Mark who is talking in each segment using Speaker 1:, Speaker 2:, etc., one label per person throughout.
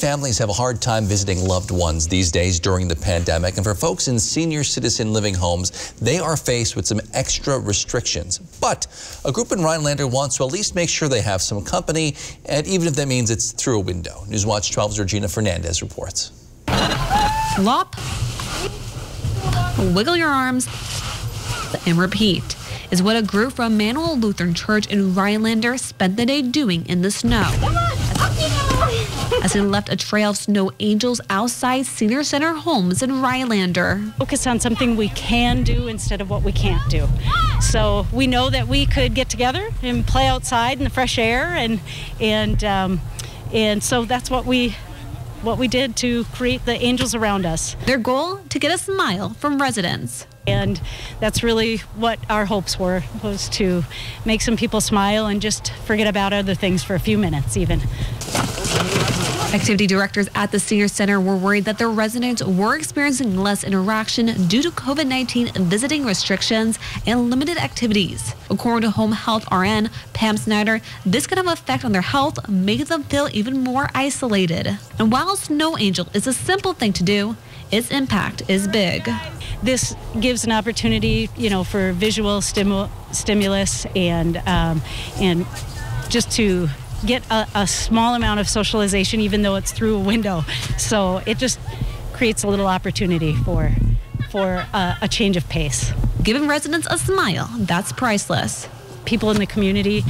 Speaker 1: Families have a hard time visiting loved ones these days during the pandemic. And for folks in senior citizen living homes, they are faced with some extra restrictions. But a group in Rhinelander wants to at least make sure they have some company, and even if that means it's through a window. Newswatch 12's Regina Fernandez reports.
Speaker 2: Flop, wiggle your arms, and repeat is what a group from Emmanuel Lutheran Church in Rhinelander spent the day doing in the snow as it left a trail of snow angels outside Senior Center homes in Rhinelander.
Speaker 3: Focus on something we can do instead of what we can't do. So we know that we could get together and play outside in the fresh air, and and um, and so that's what we what we did to create the angels around us.
Speaker 2: Their goal to get a smile from residents.
Speaker 3: And that's really what our hopes were was to make some people smile and just forget about other things for a few minutes even.
Speaker 2: Activity directors at the senior center were worried that their residents were experiencing less interaction due to COVID 19 visiting restrictions and limited activities. According to home health RN Pam Snyder, this could have an effect on their health, making them feel even more isolated. And while Snow Angel is a simple thing to do, its impact is big.
Speaker 3: This gives an opportunity, you know, for visual stimu- stimulus and um, and just to get a, a small amount of socialization, even though it's through a window. So it just creates a little opportunity for for uh, a change of pace.
Speaker 2: Giving residents a smile, that's priceless.
Speaker 3: People in the community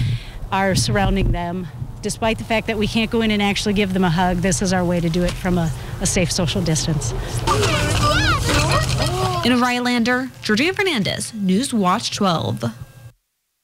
Speaker 3: are surrounding them. Despite the fact that we can't go in and actually give them a hug, this is our way to do it from a, a safe social distance.
Speaker 2: In Rhinelander, Georgina Fernandez, News Watch 12.